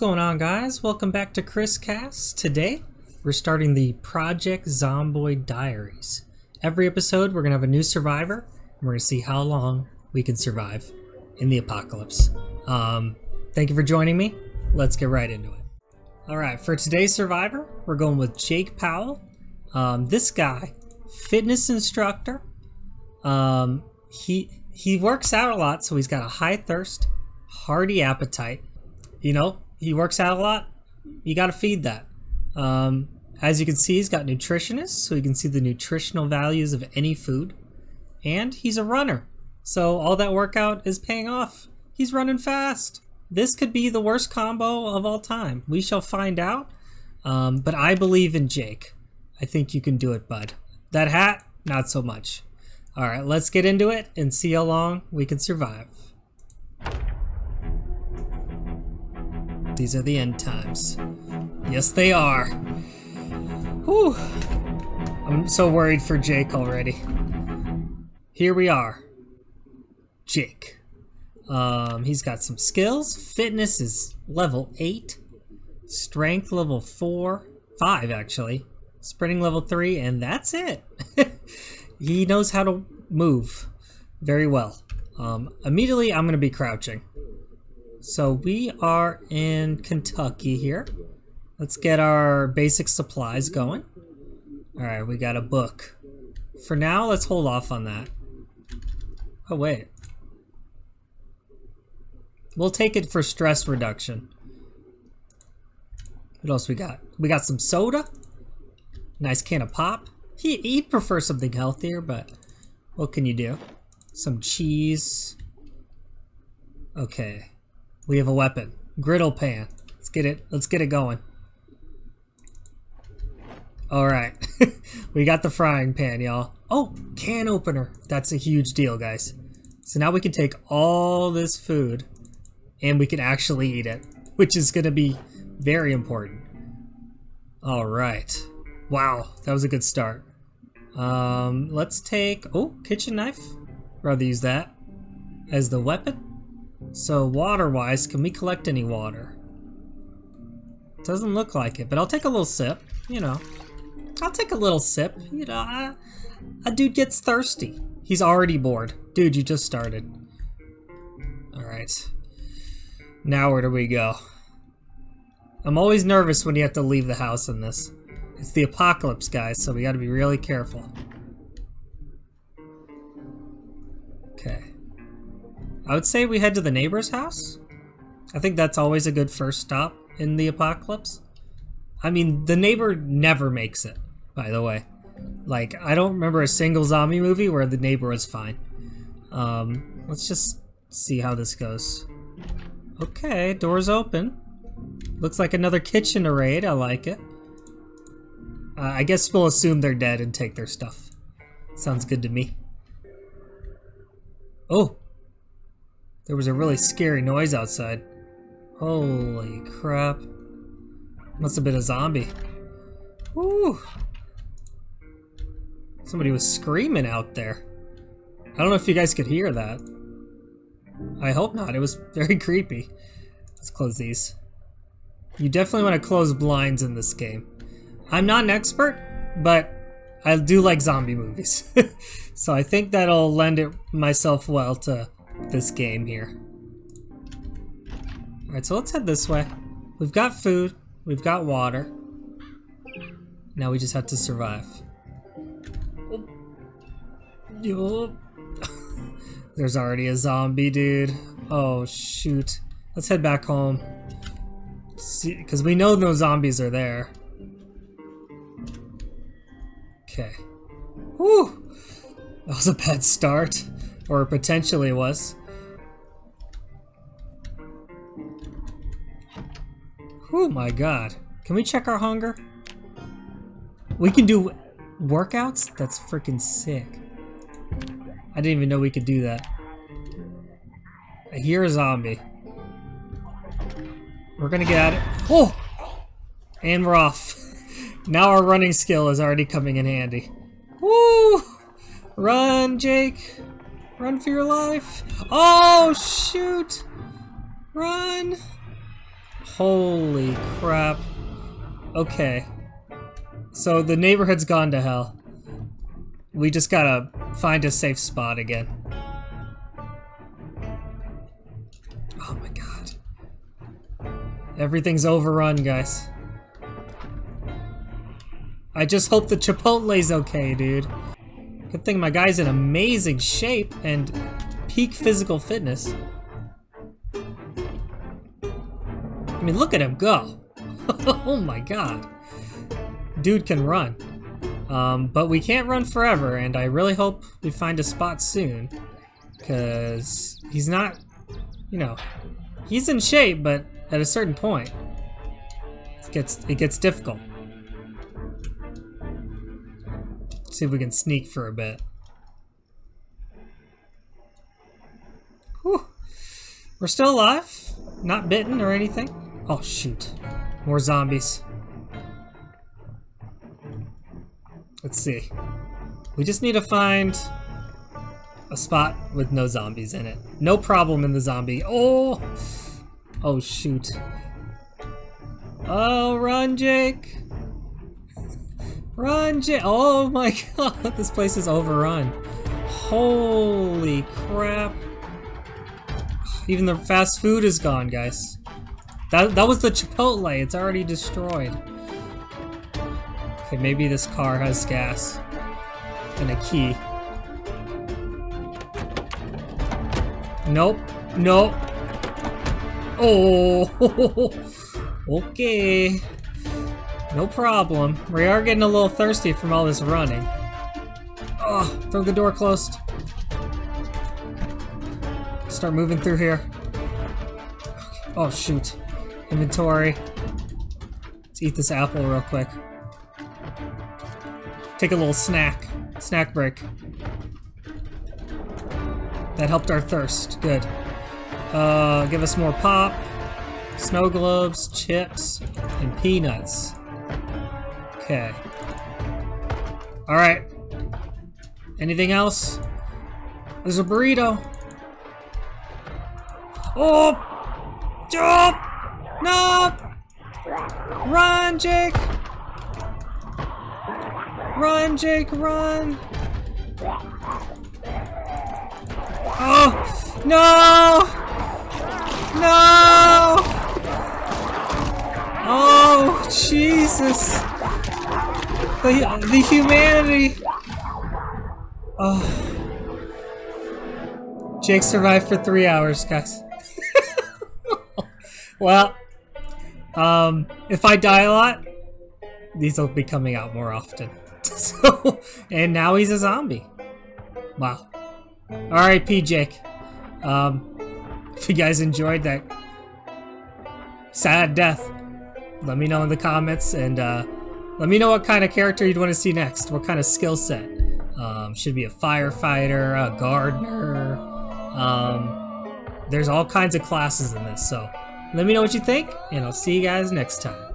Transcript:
going on guys? Welcome back to Chris Cast. Today we're starting the Project Zomboid Diaries. Every episode we're going to have a new survivor and we're going to see how long we can survive in the apocalypse. Um, thank you for joining me. Let's get right into it. Alright, for today's survivor we're going with Jake Powell. Um, this guy, fitness instructor. Um, he, he works out a lot so he's got a high thirst, hearty appetite. You know, he works out a lot, you got to feed that. Um, as you can see, he's got nutritionists, so he can see the nutritional values of any food. And he's a runner, so all that workout is paying off. He's running fast. This could be the worst combo of all time. We shall find out. Um, but I believe in Jake. I think you can do it, bud. That hat, not so much. All right, let's get into it and see how long we can survive. These are the end times. Yes, they are. Whew. I'm so worried for Jake already. Here we are. Jake. Um, he's got some skills. Fitness is level 8. Strength level 4. 5, actually. Sprinting level 3, and that's it. he knows how to move very well. Um, immediately, I'm going to be crouching. So we are in Kentucky here. Let's get our basic supplies going. Alright, we got a book. For now, let's hold off on that. Oh, wait. We'll take it for stress reduction. What else we got? We got some soda. Nice can of pop. He, he'd prefer something healthier, but what can you do? Some cheese. Okay. We have a weapon. Griddle pan. Let's get it. Let's get it going. All right. we got the frying pan, y'all. Oh, can opener. That's a huge deal, guys. So now we can take all this food and we can actually eat it, which is going to be very important. All right. Wow, that was a good start. Um, let's take, oh, kitchen knife. Rather use that as the weapon. So water-wise, can we collect any water? Doesn't look like it, but I'll take a little sip, you know. I'll take a little sip, you know. I, a dude gets thirsty. He's already bored. Dude, you just started. Alright. Now where do we go? I'm always nervous when you have to leave the house in this. It's the apocalypse, guys, so we gotta be really careful. I would say we head to the neighbor's house. I think that's always a good first stop in the apocalypse. I mean, the neighbor never makes it, by the way. Like, I don't remember a single zombie movie where the neighbor was fine. Um, let's just see how this goes. Okay, door's open. Looks like another kitchen raid. I like it. Uh, I guess we'll assume they're dead and take their stuff. Sounds good to me. Oh, there was a really scary noise outside. Holy crap. Must have been a zombie. Woo! Somebody was screaming out there. I don't know if you guys could hear that. I hope not. It was very creepy. Let's close these. You definitely want to close blinds in this game. I'm not an expert, but I do like zombie movies. so I think that'll lend it myself well to this game here. Alright, so let's head this way. We've got food, we've got water. Now we just have to survive. There's already a zombie, dude. Oh, shoot. Let's head back home. See, because we know no zombies are there. Okay. Whew! That was a bad start. Or potentially was. Oh my god. Can we check our hunger? We can do workouts? That's freaking sick. I didn't even know we could do that. I hear a zombie. We're gonna get at it. Oh! And we're off. now our running skill is already coming in handy. Woo! Run, Jake! Run for your life! Oh, shoot! Run! Holy crap. Okay. So the neighborhood's gone to hell. We just gotta find a safe spot again. Oh my god. Everything's overrun, guys. I just hope the Chipotle's okay, dude. Good thing my guy's in amazing shape and peak physical fitness. I mean, look at him go. oh my god. Dude can run. Um, but we can't run forever, and I really hope we find a spot soon. Because he's not, you know, he's in shape, but at a certain point, it gets, it gets difficult. See if we can sneak for a bit. Whew. We're still alive. Not bitten or anything. Oh, shoot. More zombies. Let's see. We just need to find a spot with no zombies in it. No problem in the zombie. Oh! Oh, shoot. Oh, run, Jake! Run! Oh my god, this place is overrun. Holy crap. Even the fast food is gone, guys. That, that was the Chipotle. It's already destroyed. Okay, maybe this car has gas. And a key. Nope. Nope. Oh. okay. No problem. We are getting a little thirsty from all this running. Oh, throw the door closed. Start moving through here. Okay. Oh, shoot. Inventory. Let's eat this apple real quick. Take a little snack. Snack break. That helped our thirst. Good. Uh, give us more pop, snow globes, chips, and peanuts. Okay. Alright. Anything else? There's a burrito. Oh! Jump! No! Run, Jake! Run, Jake, run! Oh! No! No! Oh, Jesus! The, the humanity! Oh. Jake survived for three hours, guys. well, um, if I die a lot, these will be coming out more often. so, and now he's a zombie. Wow. R.I.P. Jake. Um, if you guys enjoyed that sad death, let me know in the comments and uh, let me know what kind of character you'd want to see next. What kind of skill set. Um, should be a firefighter, a gardener. Um, there's all kinds of classes in this, so let me know what you think, and I'll see you guys next time.